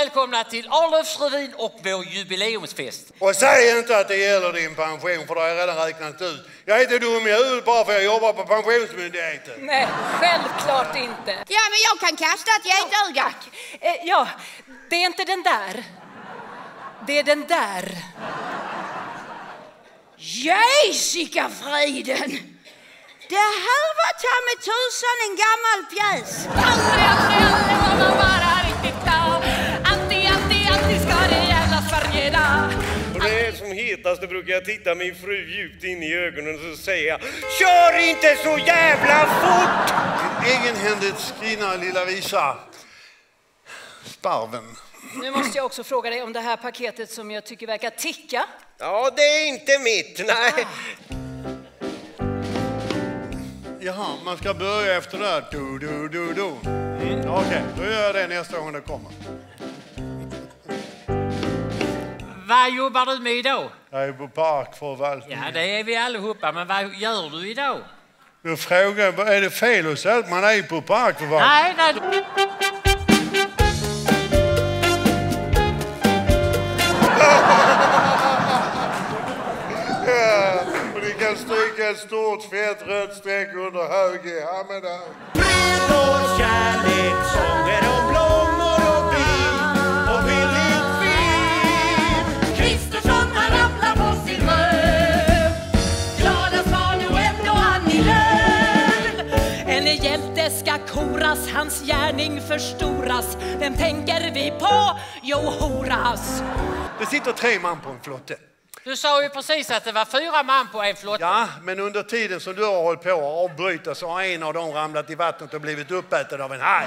välkomna till Arlövsrevyn och vår jubileumsfest. Och säg inte att det gäller din pension för det har jag redan räknat ut. Jag är inte dum i huvudet bara för att jag jobbar på Pensionsmyndigheten. Nej, självklart inte. Ja, men jag kan kasta ett getöga. Eh, ja, det är inte den där. Det är den där. Jessica friden! Det här var ta mig tusan en gammal pjäs. Aldrig, aldrig, aldrig var då brukar jag titta min fru djupt in i ögonen och så jag Kör inte så jävla fort! Din egenhändigt skrivna lilla visa. Sparven. Nu måste jag också fråga dig om det här paketet som jag tycker verkar ticka. Ja, det är inte mitt, nej. Jaha, man ska börja efter det här. Du, du, du, du. Mm. Okej, då gör jag det nästa gång det kommer. Vad jobbar du med idag? Jag är på parkförvaltningen. Ja, det är vi allihopa, men vad gör du idag? Jag frågar, är det fel att säga att man är på parkförvaltningen? Nej, nej. Ja, och ni kan stryka ett stort fett rött streck under höger. Ja, men där. Fred och kärlek, sånger ska koras, hans gärning förstoras. Vem tänker vi på? Jo, Horas. Det sitter tre man på en flotte. Du sa ju precis att det var fyra man på en flotte. Ja, men under tiden som du har hållit på att avbryta så har en av dem ramlat i vattnet och blivit uppäten av en haj.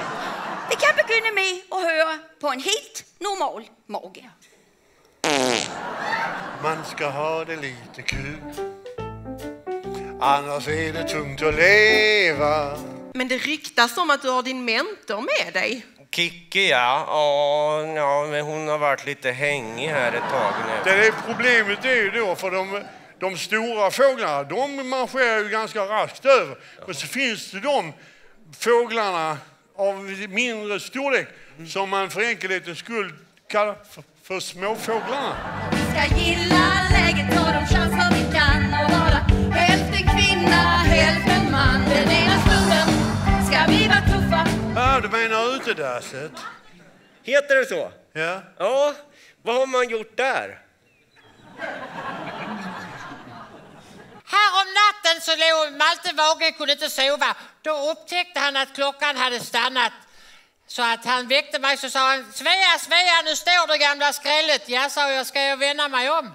Vi kan begynne med att höra på en helt normal mage. Man ska ha det lite kul. Annars är det tungt att leva. Men det ryktas om att du har din mentor med dig. Kikki, ja. ja. Ja, men hon har varit lite hängig här ett tag nu. Det är problemet är ju då för de, de stora fåglarna, de marscherar ju ganska raskt över. Och så finns det de fåglarna av mindre storlek som man för enkelhetens skull kallar för, för småfåglarna. Vi ska gilla du menar utedasset? Heter det så? Ja. Ja. Vad har man gjort där? Här om natten så låg Malte vaken, kunde inte sova. Då upptäckte han att klockan hade stannat. Så att han väckte mig så sa han, Svea, Svea, nu står det gamla skrället. Ja, sa jag, ska jag vända mig om?